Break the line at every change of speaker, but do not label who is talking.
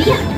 哎呀